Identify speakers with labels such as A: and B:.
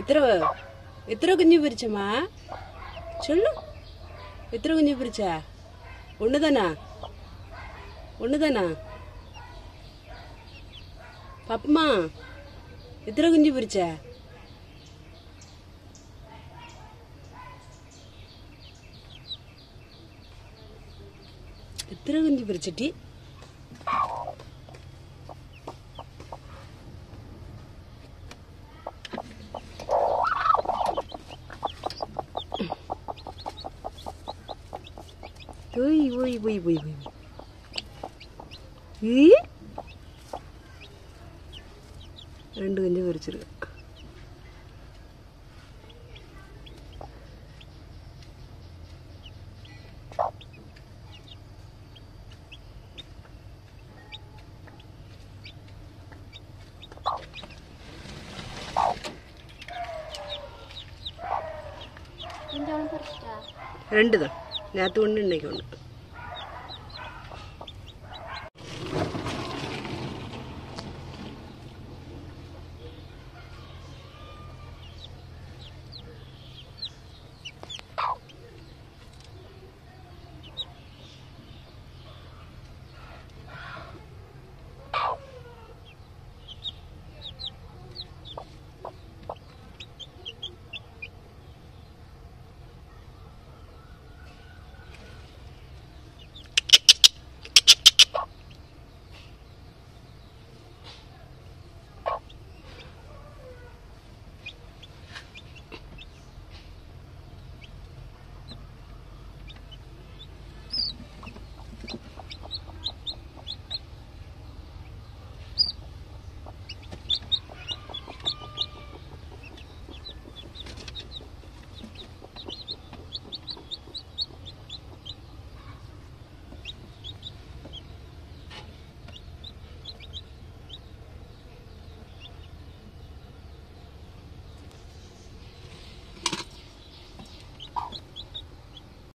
A: എത്ര എത്ര കുഞ്ഞു പൊരിച്ചമ്മാ ചൊല്ലു എത്ര കുഞ്ഞു പൊരിച്ച ഒണ്ണുതനാ ഒണ്ണുതനാ പപ്പമ്മ എത്ര കുഞ്ഞു പൊരിച്ച എത്ര കുഞ്ഞു പൊരിച്ചിട്ടി Uy, uy, uy, uy, uy. ഈ? രണ്ട് കുഞ്ഞ്
B: പൊരിച്ചിട്ടാ
A: രണ്ടുതാ ഞാത്ത് കൊണ്ട് ഉണ്ടാക്കിക്കൊണ്ട്